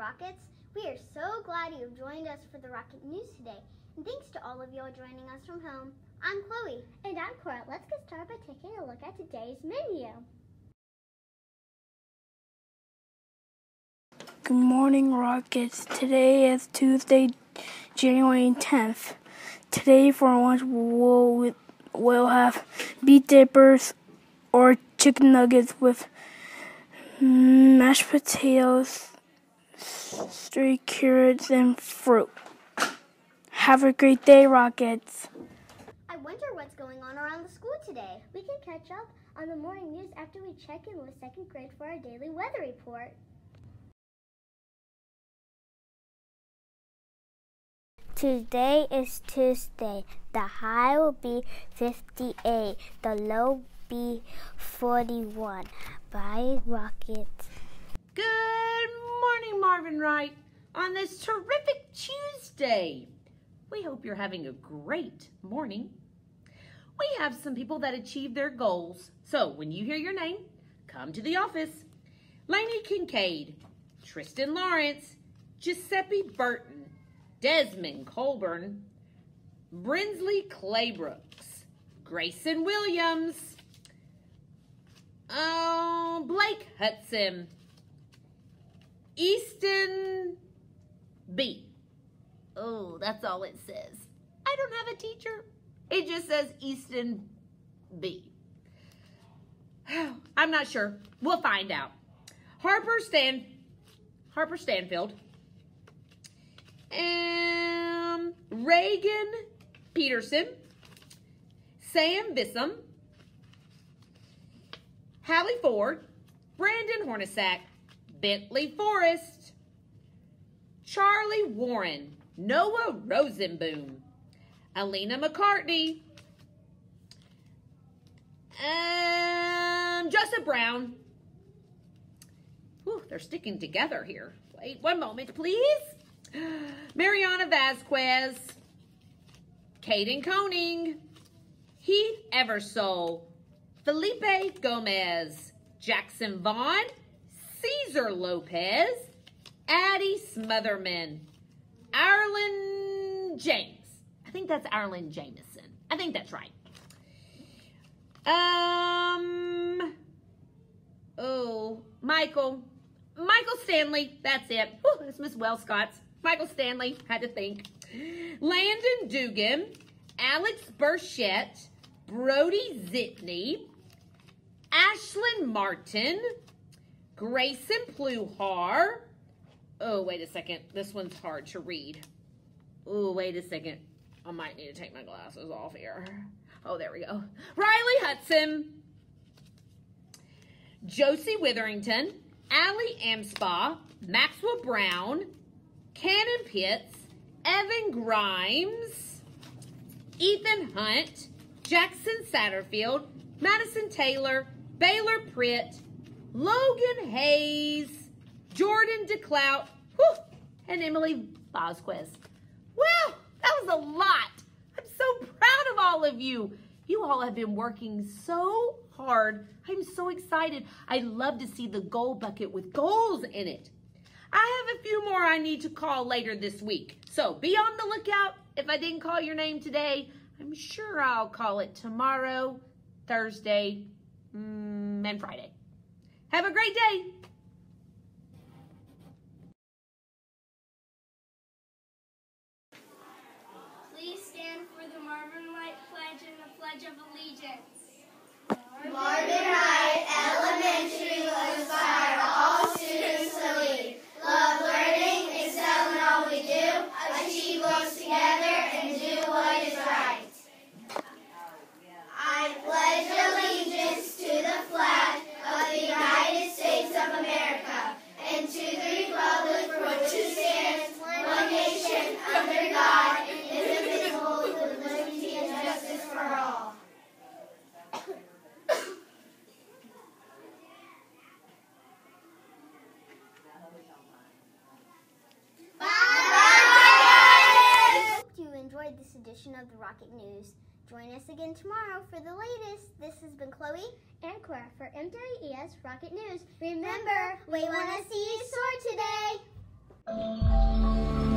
Rockets. We are so glad you have joined us for the Rocket News today. And thanks to all of you all joining us from home. I'm Chloe. And I'm Cora. Let's get started by taking a look at today's menu. Good morning, Rockets. Today is Tuesday, January 10th. Today for lunch, we'll, we'll have beef dippers or chicken nuggets with Mm, mashed potatoes, stray carrots, and fruit. Have a great day, Rockets. I wonder what's going on around the school today. We can catch up on the morning news after we check in with second grade for our daily weather report. Today is Tuesday. The high will be 58. The low be 41. Bye, Rockets. Good morning, Marvin Wright, on this terrific Tuesday. We hope you're having a great morning. We have some people that achieve their goals. So when you hear your name, come to the office. Lainey Kincaid, Tristan Lawrence, Giuseppe Burton, Desmond Colburn, Brinsley Claybrooks, Grayson Williams, oh, Blake Hudson, Easton B. Oh, that's all it says. I don't have a teacher. It just says Easton B. I'm not sure. We'll find out. Harper Stan Harper Stanfield. And Reagan Peterson. Sam Bissum. Hallie Ford. Brandon Hornacek. Bentley Forrest. Charlie Warren. Noah Rosenboom, Alina McCartney, um, Joseph Brown. Whew, they're sticking together here. Wait one moment, please. Mariana Vasquez, Kaden Koning, Heath Eversole, Felipe Gomez, Jackson Vaughn, Caesar Lopez, Addie Smotherman, Ireland James. I think that's Ireland Jameson. I think that's right. Um, oh, Michael. Michael Stanley. That's it. Whew, it's Miss Wellscott's. Michael Stanley. Had to think. Landon Dugan. Alex Burchett. Brody Zitney. Ashlyn Martin. Grayson Pluhar. Oh, wait a second. This one's hard to read. Oh, wait a second. I might need to take my glasses off here. Oh, there we go. Riley Hudson. Josie Witherington. Allie Amspa. Maxwell Brown. Cannon Pitts. Evan Grimes. Ethan Hunt. Jackson Satterfield. Madison Taylor. Baylor Pritt. Logan Hayes. Jordan DeClout, whew, and Emily Vasquez. Well, that was a lot. I'm so proud of all of you. You all have been working so hard. I'm so excited. I'd love to see the goal bucket with goals in it. I have a few more I need to call later this week. So be on the lookout. If I didn't call your name today, I'm sure I'll call it tomorrow, Thursday, mm, and Friday. Have a great day. Please stand for the Marvin Wright Pledge and the Pledge of Allegiance. Marvin Wright Elementary of the Rocket News. Join us again tomorrow for the latest. This has been Chloe and Cora for M3ES Rocket News. Remember, we want to see you soar today.